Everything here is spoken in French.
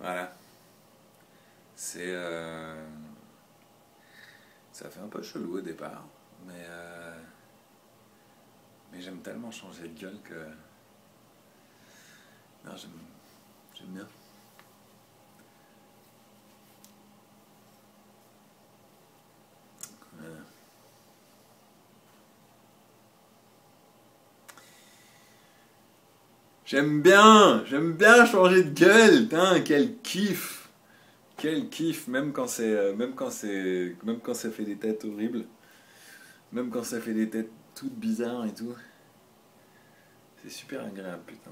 Voilà. C'est. euh, Ça fait un peu chelou au départ, mais. euh, Mais j'aime tellement changer de gueule que. Non, j'aime. J'aime bien. Voilà. J'aime bien, j'aime bien changer de gueule, putain, quel kiff, quel kiff, même quand c'est, euh, même quand c'est, même quand ça fait des têtes horribles, même quand ça fait des têtes toutes bizarres et tout, c'est super agréable, putain.